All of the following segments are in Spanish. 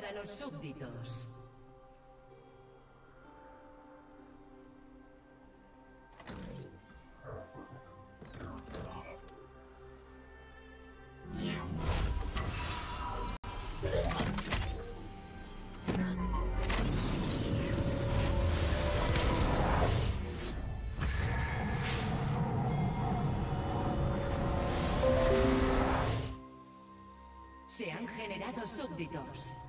para los súbditos. Se han generado súbditos.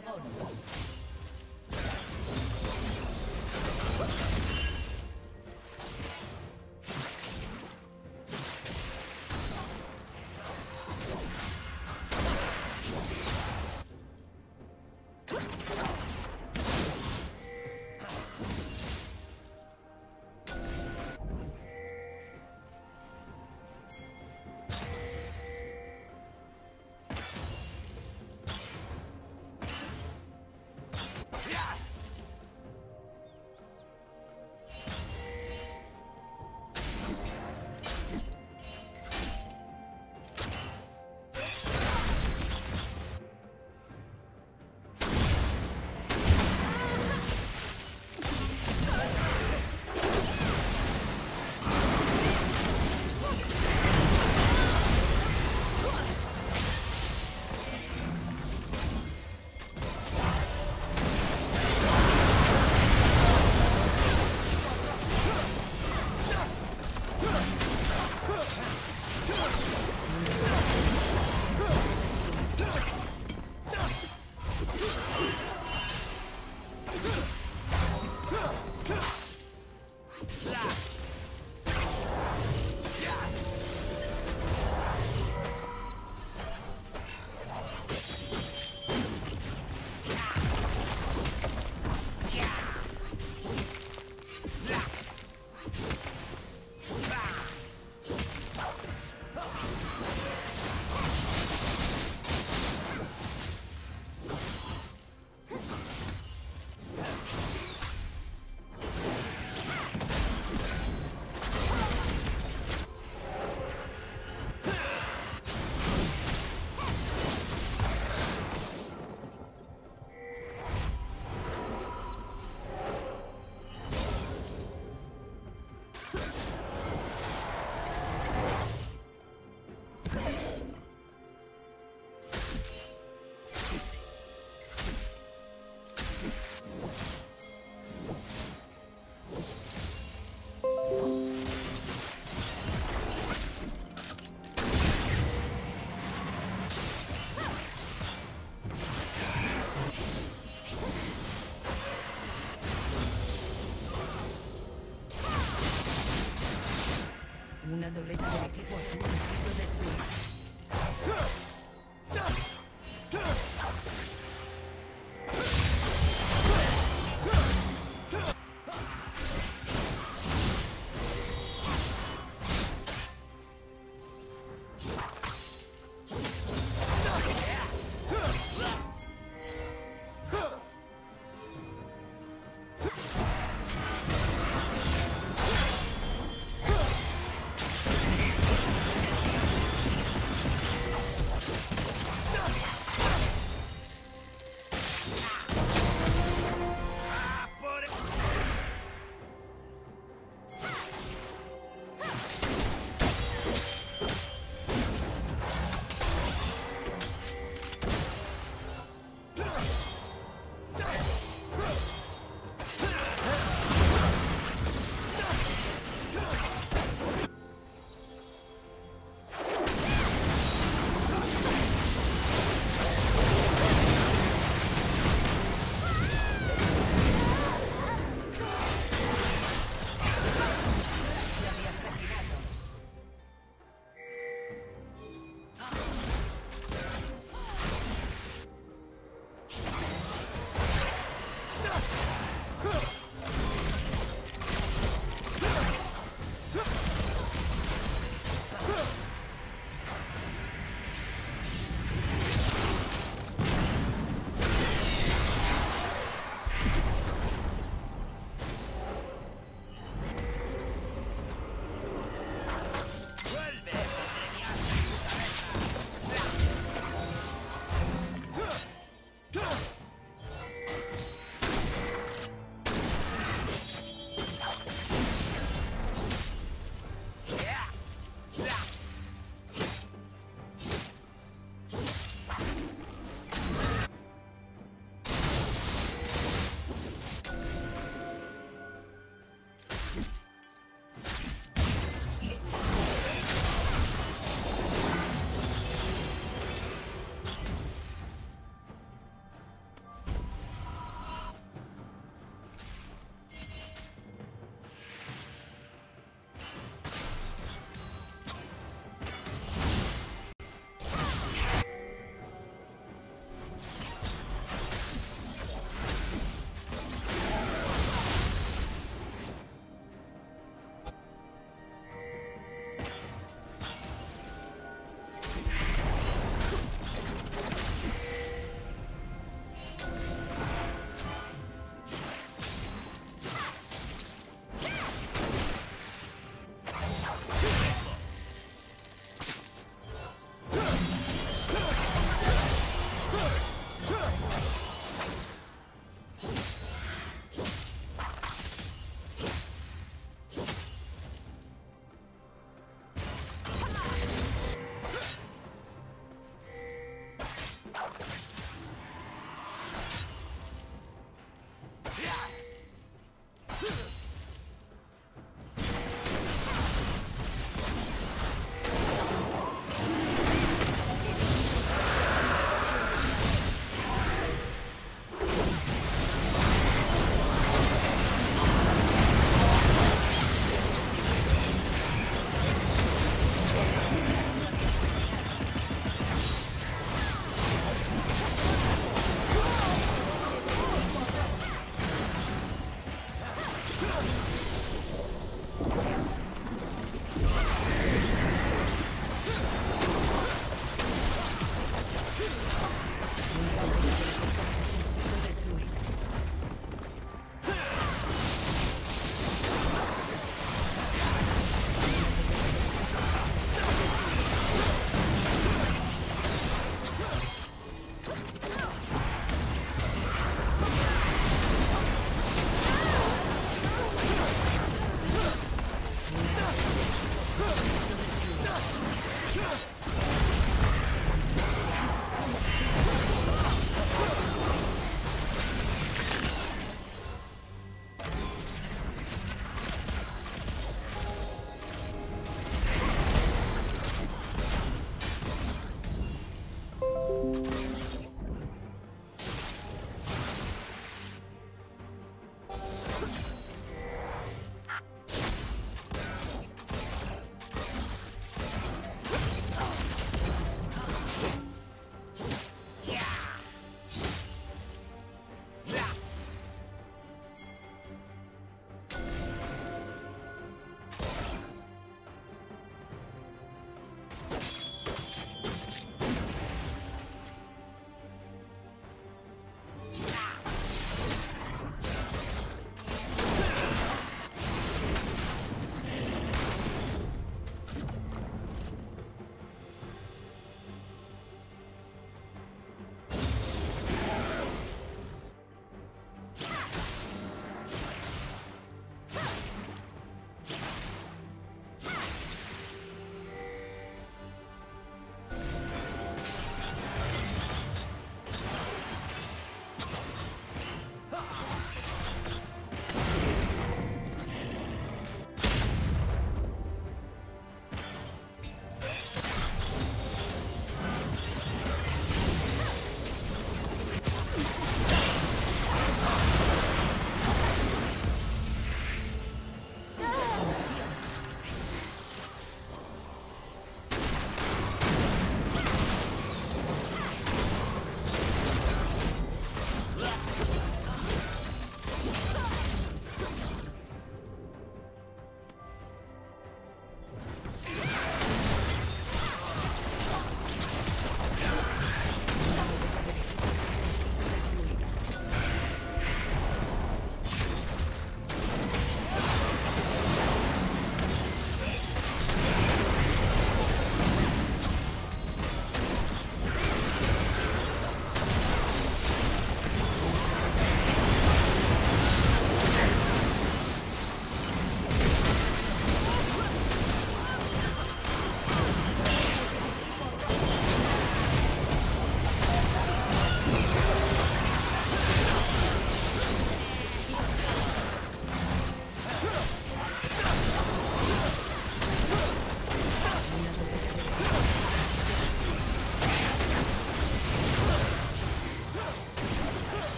Dragón.